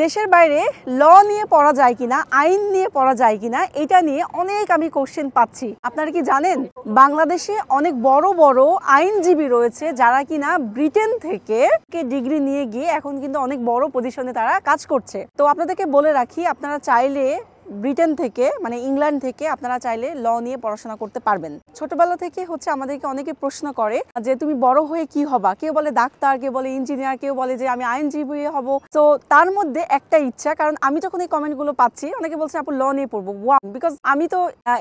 দেশের বাইরে ল নিয়ে পড়া যায় কিনা, আইন নিয়ে পড়া যায় কিনা, এটা নিয়ে অনেক আমি কোশ্চেন পাচ্ছি। আপনারা কি জানেন? বাংলাদেশে অনেক বড় বড় আইনজীবী রয়েছে যারা কিনা ব্রিটেন থেকে ডিগ্রি নিয়ে গিয়ে এখন কিন্তু অনেক বড় পজিশনে তারা কাজ করছে। তো আপনাদেরকে বলে রাখি, আপনারা চাইলে ব্রিটেন থেকে মানে ইংল্যান্ড থেকে আপনারা চাইলে ল নিয়ে পড়াশোনা করতে পারবেন। ছোটবেলা থেকে হচ্ছে আমাদেরকে অনেকে প্রশ্ন করে যে তুমি বড় হয়ে কি হবা? কেউ বলে ডাক্তার, কেউ বলে ইঞ্জিনিয়ার, কেউ বলে যে আমি আইনজীবী হব। তো তার মধ্যে একটা ইচ্ছা, কারণ আমি যখন এই কমেন্টগুলো পাচ্ছি, অনেকে বলছে, আপু, ল নিয়ে পড়ব। ওয়া বিকজ আমি তো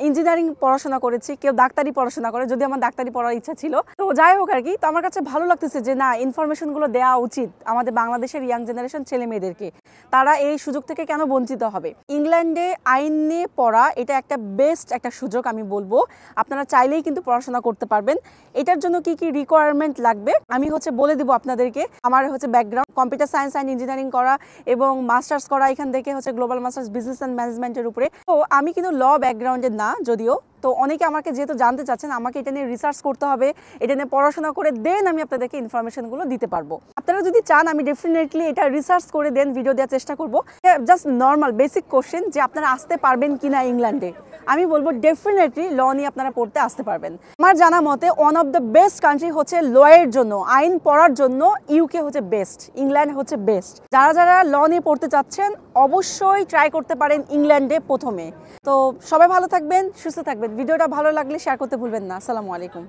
ইঞ্জিনিয়ারিং পড়াশোনা করেছি, কেউ ডাক্তারি পড়াশোনা করে, যদি আমার ডাক্তারি পড়ার ইচ্ছা ছিল। তো যাই হোক আর কি, তো আমার কাছে ভালো লাগতেছে যে না ইনফরমেশনগুলো দেওয়া উচিত আমাদের বাংলাদেশের ইয়াং জেনারেশন ছেলে মেয়েদেরকে তারা এই সুযোগ থেকে কেন বঞ্চিত হবে? ইংল্যান্ডে আইন নিয়ে পড়া এটা একটা বেস্ট একটা সুযোগ আমি বলব। আপনারা চাইলেই কিন্তু পড়াশোনা করতে পারবেন। এটার জন্য কি কি রিকোয়ারমেন্ট লাগবে? আমি হচ্ছে বলে দিব আপনাদেরকে। আমার হচ্ছে background computer science and engineering করা এবং মাস্টার্স করা এখান থেকে হচ্ছে গ্লোবাল মাস্টার্স বিজনেস অ্যান্ড ম্যানেজমেন্টের উপরে। তো আমি কিন্তু ল ব্যাকগ্রাউন্ডের না, যদিও। তো অনেকে আমাকে যেহেতু জানতে চাচ্ছেন, আমাকে এটা নিয়ে রিসার্চ করতে হবে, এটা নিয়ে পড়াশোনা করে দেন আমি আপনাদেরকে ইনফরমেশনগুলো দিতে পারব। আপনারা যদি চান, আমি ডেফিনেটলি এটা রিসার্চ করে দেন ভিডিও দেওয়ার চেষ্টা করব। জাস্ট নর্মাল বেসিক কোশ্চেন যে আপনারা আসতে পারবেন কিনা ইংল্যান্ডে। আমি বলব ডেফিনেটলি ল নিয়ে আপনারা পড়তে আসতে পারবেন। আমার জানা মতে one of the best country হচ্ছে লয়ের জন্য, আইন পড়ার জন্য ইউকে হচ্ছে বেস্ট ইংল্যান্ড হচ্ছে বেস্ট যারা যারা ল নিয়ে পড়তে চাচ্ছেন, অবশ্যই ট্রাই করতে পারেন ইংল্যান্ডে প্রথমে। তো সবাই ভালো থাকবেন, সুস্থ থাকবেন। ভিডিওটা ভালো লাগলে শেয়ার করতে ভুলবেন না। আসসালামু আলাইকুম।